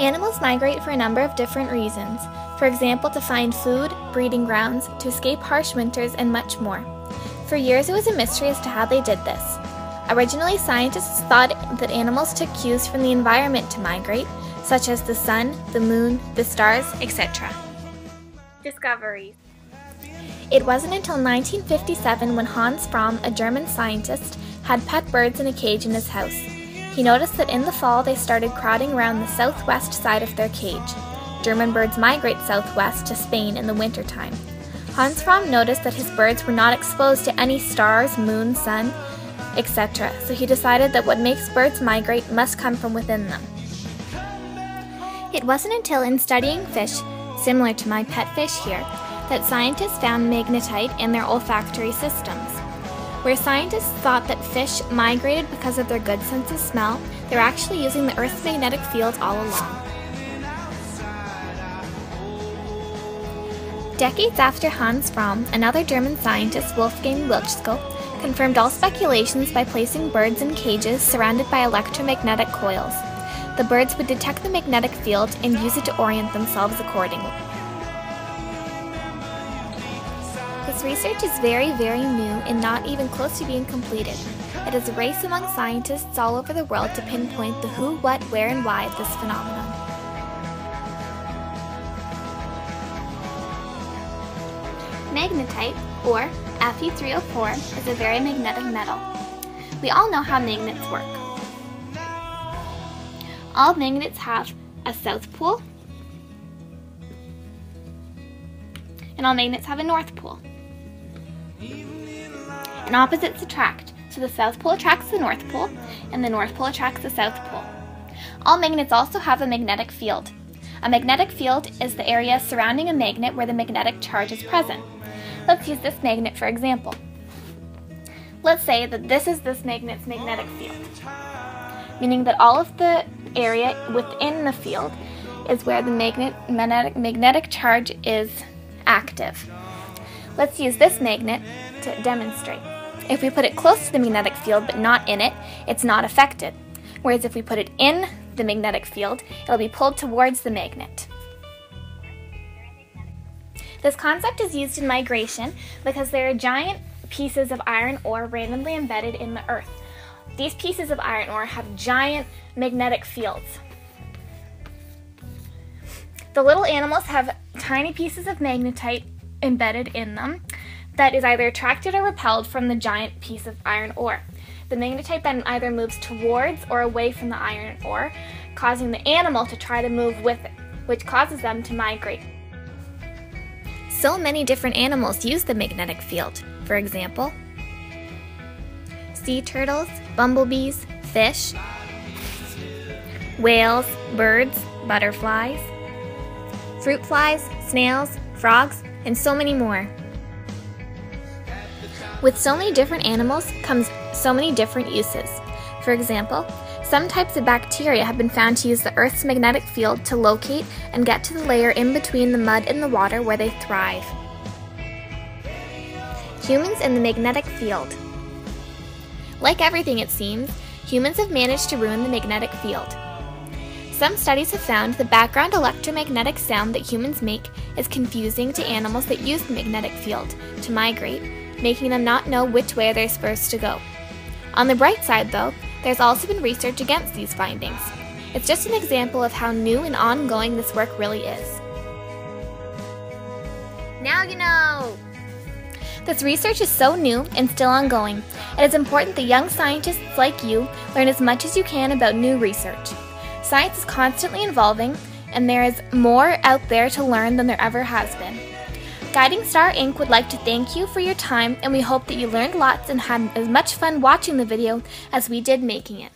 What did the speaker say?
Animals migrate for a number of different reasons. For example, to find food, breeding grounds, to escape harsh winters, and much more. For years, it was a mystery as to how they did this. Originally, scientists thought that animals took cues from the environment to migrate, such as the sun, the moon, the stars, etc. Discoveries It wasn't until 1957 when Hans Fromm, a German scientist, had pet birds in a cage in his house. He noticed that in the fall they started crowding around the southwest side of their cage. German birds migrate southwest to Spain in the wintertime. Hans Fromm noticed that his birds were not exposed to any stars, moon, sun, etc., so he decided that what makes birds migrate must come from within them. It wasn't until in studying fish, similar to my pet fish here, that scientists found magnetite in their olfactory systems. Where scientists thought that fish migrated because of their good sense of smell, they're actually using the Earth's magnetic field all along. Decades after Hans Fromm, another German scientist, Wolfgang Wiltschko, confirmed all speculations by placing birds in cages surrounded by electromagnetic coils. The birds would detect the magnetic field and use it to orient themselves accordingly. This research is very, very new and not even close to being completed. It is a race among scientists all over the world to pinpoint the who, what, where, and why of this phenomenon. Magnetite, or Fe3O4, is a very magnetic metal. We all know how magnets work. All magnets have a south pole, and all magnets have a north pole and opposites attract. So the South Pole attracts the North Pole, and the North Pole attracts the South Pole. All magnets also have a magnetic field. A magnetic field is the area surrounding a magnet where the magnetic charge is present. Let's use this magnet for example. Let's say that this is this magnet's magnetic field, meaning that all of the area within the field is where the magnet, magnetic, magnetic charge is active. Let's use this magnet to demonstrate. If we put it close to the magnetic field but not in it, it's not affected. Whereas if we put it in the magnetic field, it'll be pulled towards the magnet. This concept is used in migration because there are giant pieces of iron ore randomly embedded in the earth. These pieces of iron ore have giant magnetic fields. The little animals have tiny pieces of magnetite embedded in them, that is either attracted or repelled from the giant piece of iron ore. The magnetite then either moves towards or away from the iron ore, causing the animal to try to move with it, which causes them to migrate. So many different animals use the magnetic field. For example, sea turtles, bumblebees, fish, whales, birds, butterflies, fruit flies, snails, frogs, and so many more. With so many different animals comes so many different uses. For example, some types of bacteria have been found to use the Earth's magnetic field to locate and get to the layer in between the mud and the water where they thrive. Humans and the magnetic field. Like everything it seems, humans have managed to ruin the magnetic field. Some studies have found the background electromagnetic sound that humans make is confusing to animals that use the magnetic field to migrate making them not know which way they're supposed to go. On the bright side, though, there's also been research against these findings. It's just an example of how new and ongoing this work really is. Now you know! This research is so new and still ongoing. It is important that young scientists like you learn as much as you can about new research. Science is constantly evolving, and there is more out there to learn than there ever has been. Guiding Star Inc. would like to thank you for your time and we hope that you learned lots and had as much fun watching the video as we did making it.